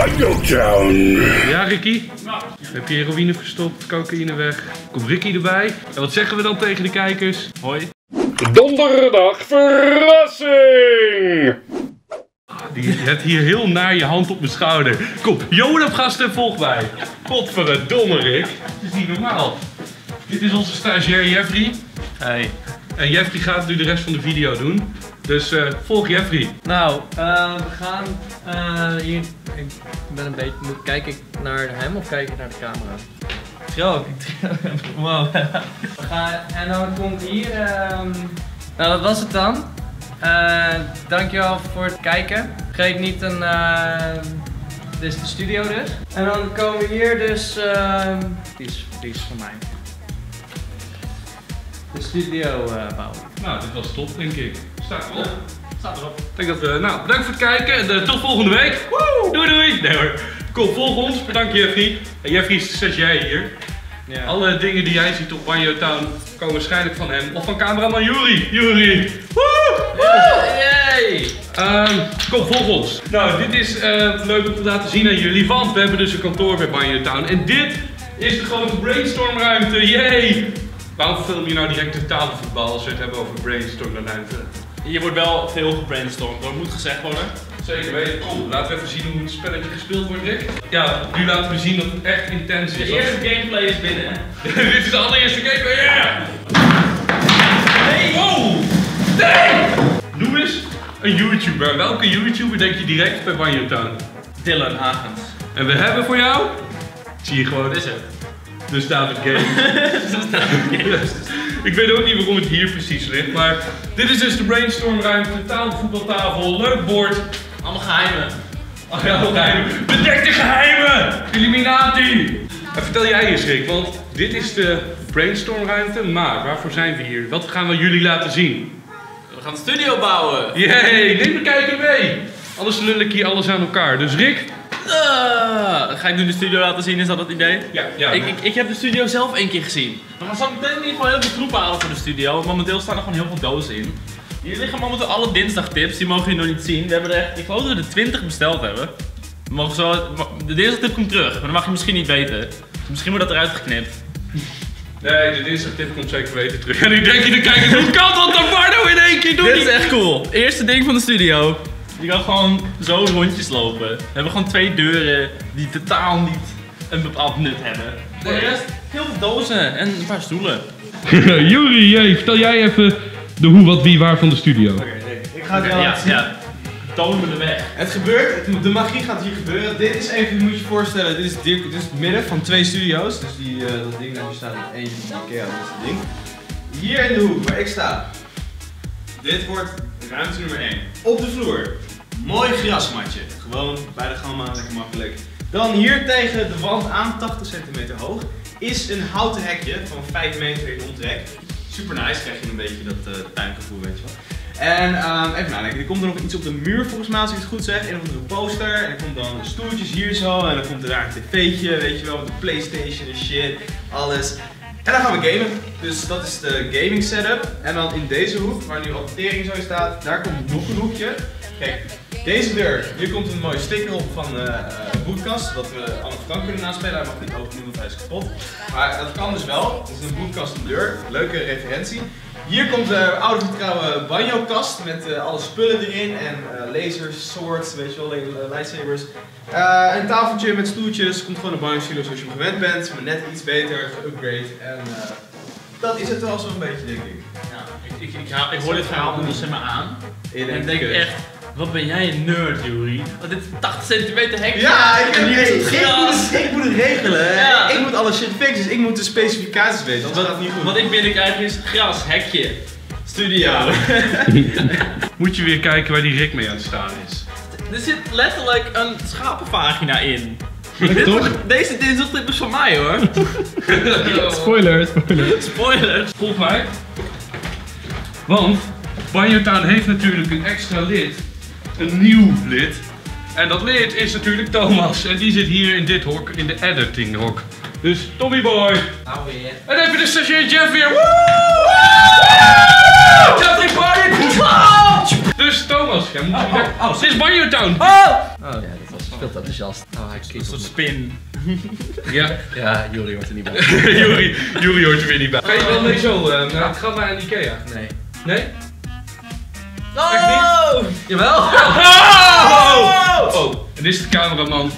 Banjotown. Ja, Ricky? Heb je heroïne verstopt, cocaïne weg? Komt Ricky erbij? En wat zeggen we dan tegen de kijkers? Hoi. Donderdag verrassing! Die hebt hier heel naar je hand op mijn schouder. Kom, Johan gasten, volg mij. Godverdomme, Rick. Het is niet normaal. Dit is onze stagiair Jeffrey. Hey. En Jeffrey gaat nu de rest van de video doen. Dus eh, volg Jeffrey. Nou, eh, we gaan eh, hier. Ik ben een beetje. Moet, kijk ik naar hem of kijk ik naar de camera? Ik. Wow. We gaan, en dan komt hier. ehm, nou, dat was het dan. Eh, dankjewel voor het kijken. Vergeet niet een. eh, dit is de studio dus. En dan komen we hier dus. ehm, die, is, die is van mij. De studio eh, bouwen. Nou, dit was top, denk ik. Staat erop. Staat erop. Ik denk dat we, nou, bedankt voor het kijken en eh, tot volgende week. Woe, doei doei. Nee hoor. Kom, volg ons. Bedankt Jeffrey. En Jeffrey is de stagiair hier. Ja. Alle dingen die jij ziet op Banjo Town komen waarschijnlijk van hem. Of van cameraman Juri. Juri. Woe! Yay! Ehm, kom, volg ons. Nou, dit is eh, leuk om te laten zien aan jullie, want we hebben dus een kantoor bij Banjo Town. En dit is de grote brainstormruimte. Yay! Waarom film je nou direct de tafelvoetbal als we het hebben over brainstormruimte? Hier wordt wel veel gebrainstormd, dat moet gezegd worden. Zeker weten. Kom, laten we even zien hoe het spelletje gespeeld wordt, Rick. Ja, nu laten we zien dat het echt intens is. De eerste gameplay is binnen. hè? Dit is de allereerste gameplay, yeah! Nee! Wow! Nee! Noem eens een YouTuber. Welke YouTuber denk je direct bij Banjo Town? Dylan Hagens. En we hebben voor jou, zie je gewoon, Wat is het? Dus David Games. Ik weet ook niet waarom het hier precies ligt, maar dit is dus de brainstormruimte, tafelvoetbaltafel, leuk bord. Allemaal geheimen. Ach ja, geheimen. Bedek de geheimen! Illuminati! En vertel jij eens Rick, want dit is de brainstormruimte, maar waarvoor zijn we hier? Wat gaan we jullie laten zien? We gaan een studio bouwen. Yay, neem de kijker mee! Anders lul ik hier alles aan elkaar. Dus Rick? Ah, ga ik nu de studio laten zien, is dat het idee? Ja, ja. Ik, ik, ik heb de studio zelf één keer gezien. Maar zal ik meteen in ieder geval heel veel troepen halen voor de studio. want Momenteel staan er gewoon heel veel dozen in. Hier liggen momenteel alle dinsdagtips, die mogen jullie nog niet zien. We hebben er echt, ik geloof dat we er 20 besteld hebben. We mogen zo, de dinsdagtip komt terug, maar dat mag je misschien niet weten. Dus misschien wordt dat eruit geknipt. Nee, de dinsdag tip komt zeker weten terug. En ik denk je de kijker, hoe kan dat dan Bardo in één keer doen? Dit is echt cool. Eerste ding van de studio. Je kan gewoon zo rondjes lopen. We hebben gewoon twee deuren die totaal niet een bepaald nut hebben. Voor de rest heel veel dozen en een paar stoelen. Juri, jij, vertel jij even de hoe, wat, wie, waar van de studio. Ik ga het wel Ja, laten zien. ja. Toon me de weg. Het gebeurt, het- de magie gaat hier gebeuren. Dit is even, je moet je voorstellen, dit is, dit is het midden van twee studio's. Dus die, eh, dat ding daar staat, eentje van Ikea, dat is het ding. Hier in de hoek waar ik sta, dit wordt ruimte nummer 1. Op de vloer, mooi grasmatje. Gewoon bij de gamma, lekker makkelijk. Dan hier tegen de wand aan, 80 centimeter hoog, is een houten hekje van 5 meter in omtrek. Super nice, krijg je een beetje dat eh, tuingevoel, weet je wel. En ehm, even nadenken, er komt er nog iets op de muur volgens mij als ik het goed zeg. Een of andere poster. En er komt dan stoeltjes hier zo. En dan komt er daar een tv'tje, weet je wel, met de Playstation en shit. Alles. En dan gaan we gamen. Dus dat is de gaming setup. En dan in deze hoek, waar nu al de tering zo staat, daar komt nog een hoekje. Kijk, deze deur, hier komt een mooie sticker op van eh, eh, een boekkast. Dat we Anne Frank kunnen naspelen. Hij mag niet open want hij is kapot. Maar dat kan dus wel. Het is een boekkast en deur. Leuke referentie. Hier komt de oude vertrouwen banjo-kast met eh, alle spullen erin en eh, lasers, swords, weet je wel, lightsabers. Een tafeltje met stoeltjes, komt gewoon een banjo studio zoals je hem gewend bent, maar net iets beter, geupgrade. En dat is het wel zo'n beetje, denk ik. Ja, ik, ik, ik, haal- ik hoor dit verhaal maar aan. En denk echt, wat ben jij een nerd, Jury? Want dit is 80 centimeter hek. Ja, ik, en hier hey, is het ik, gras. moet het, ik moet het regelen. Ja. Ik moet alle shit fixen, dus ik moet de specificaties weten, anders gaat het niet goed. Wat ik binnenkrijg is gras, hekje, studio. Moet je weer kijken waar die Rick mee aan het staan is. er zit letterlijk een schapenvagina in. Dit Toch? Deze dinsdagtip is van mij hoor. Spoiler, spoiler. Spoilers. Volg mij. Want Banjo Town heeft natuurlijk een extra lid. Een nieuw lid. En dat lid is natuurlijk Thomas. En die zit hier in dit hok, in de editing hok. Dus Tommy Boy. Nou weer. En even de stagiair Jeff weer. Woe! Jeffrey Party! Dus Thomas, jij moet Oh, oh, oh. Dit is Banjo Town. Oh! Oh ja, dat was veel te enthousiast. Oh, hij Een soort spin. Ja, Ja, Juri hoort er niet bij. Juri, Juri hoort er weer niet bij. Ga je wel mee zo eh, naar het gamma en Ikea? Nee. Nee? Oh! Jawel! Oh! Oh, en dit is de cameraman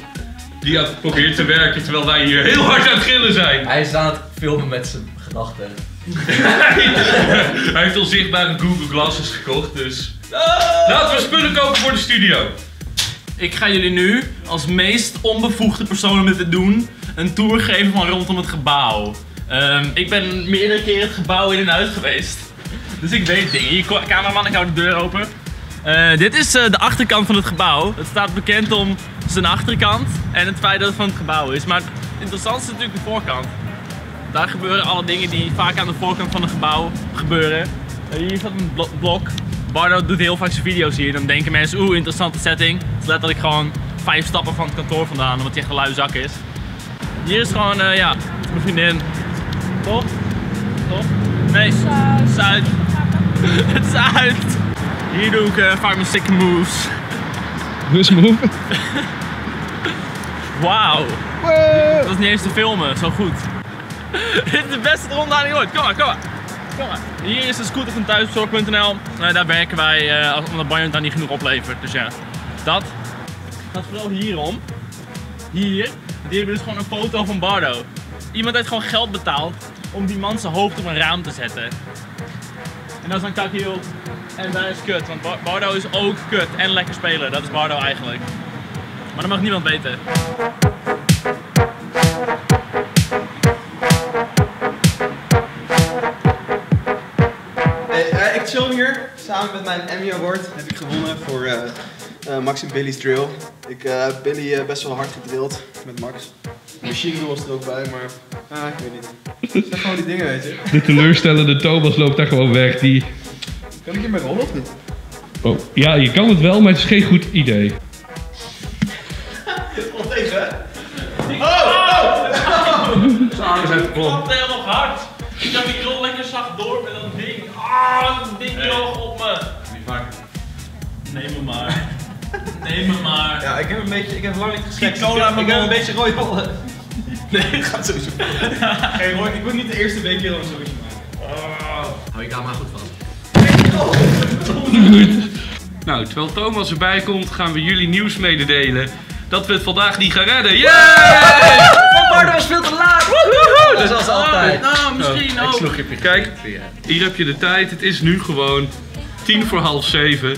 die aan het probeert te werken terwijl wij hier heel hard aan het gillen zijn. Hij is aan het filmen met zijn gedachten. Hij heeft onzichtbare Google Glasses gekocht, dus... Laten we spullen kopen voor de studio. Ik ga jullie nu, als meest onbevoegde persoon om dit te doen, een tour geven van rondom het gebouw. Ehm, ik ben meerdere keren het gebouw in en uit geweest. Dus ik weet dingen. Hier, cameraman, ik hou de deur open. Eh, dit is eh, de achterkant van het gebouw. Het staat bekend om zijn achterkant en het feit dat het van het gebouw is. Maar het interessantste is natuurlijk de voorkant. Daar gebeuren alle dingen die vaak aan de voorkant van een gebouw gebeuren. Eh, hier staat een blo- blok. Bardo doet heel vaak zijn video's hier. Dan denken mensen, oeh, interessante setting. Het is letterlijk gewoon vijf stappen van het kantoor vandaan, omdat hij echt een lui zak is. Hier is gewoon, ja, mijn vriendin. Toch? Toch? Nee, Zuid. Het Zuid. Hier doe ik eh, vaak mijn sick moves. Dus move. Wauw. Dat is niet eens te filmen, zo goed. Dit is de beste rondleiding ooit. Kom maar, kom maar. Kom maar. Hier is de scooter van thuiszorg.nl. Nou, daar werken wij als- omdat Bayern daar niet genoeg oplevert. Dus ja, dat. Gaat vooral hierom. Hier. Die hebben dus gewoon een foto van Bardo. Iemand heeft gewoon geld betaald om die man zijn hoofd op een raam te zetten. En dat is dan Kakiel. En daar is kut, want Bar- Bardo is ook kut en lekker spelen. Dat is Bardo eigenlijk. Maar dat mag niemand weten. Eh, eh, ik chill hier samen met mijn Emmy Award. Heb ik gewonnen voor eh Max en Billy's drill. Ik heb Billy best wel hard gedrild met Max. Machine was er ook bij, maar ik weet niet. Het zijn gewoon die dingen, weet je. De teleurstellende Thomas loopt daar gewoon weg. Die... Kan ik hiermee rollen of niet? Oh, ja, je kan het wel, maar het is geen goed idee. Wat tegen, hè? Zijn armen zijn verklompt. Het heel nog hard. Ik heb die krol lekker zacht door met dat ding. Ah, dat ding nog op me. Niet vaak. Neem me maar. Neem me maar. Ja, ik heb een beetje, ik heb lang niet geschikt. Cola ik, ik heb een beetje rode rollen. Nee, het gaat sowieso. Geen rooi, ik wil niet de eerste week hier om sowieso maken. Hou je camera goed van. Nou, terwijl Thomas erbij komt, gaan we jullie nieuws mededelen. Dat we het vandaag niet gaan redden. Yay! Oh, Bardo was veel te laat! Woehoe! Dat is als altijd. Nou, misschien Ik ook. sloeg je Kijk, hier heb je de tijd. Het is nu gewoon tien voor half zeven.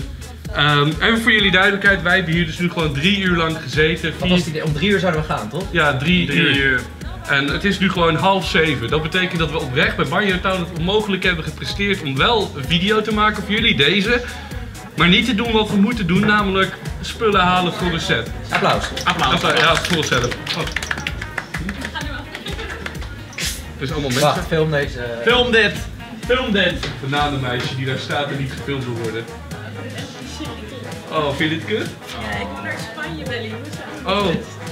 Ehm, even voor jullie duidelijkheid, wij hebben hier dus nu gewoon drie uur lang gezeten. Wat was Vier, het idee? Om drie uur zouden we gaan, toch? ja, drie, Drie uur. uur. En het is nu gewoon half zeven. Dat betekent dat we oprecht bij Banjo Town het onmogelijk hebben gepresteerd om wel een video te maken voor jullie, deze. Maar niet te doen wat we moeten doen, namelijk spullen halen voor de set. Applaus. Applaus. Dat, ja, voor het zelf. Oh. Dus allemaal mensen. Wacht, film deze. Film dit. Film dit. Een bananenmeisje die daar staat en niet gefilmd wil worden. Oh, vind je dit kut? Ja, ik moet naar Spanje, Belly. Hoezo? Oh,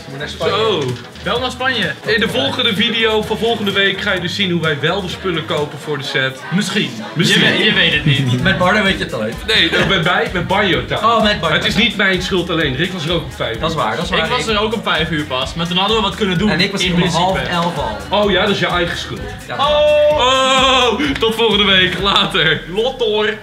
Moet naar Spanje. zo. Bel naar Spanje. In de volgende video van volgende week ga je dus zien hoe wij wel de spullen kopen voor de set. Misschien. Misschien. Je, weet- je weet het niet. Met Bardo weet je het alleen. Nee, dat ben bij met Banjo. Oh, met Bardo. Het is niet mijn schuld alleen. Rick was er ook op vijf. Dat is waar, dat is waar. Ik was er ook om vijf uur pas, maar toen hadden we wat kunnen doen. En ik was in er om principe. half elf al. Oh ja, dat is je eigen schuld. Ja, Oh! Oh, tot volgende week. Later. Lottor.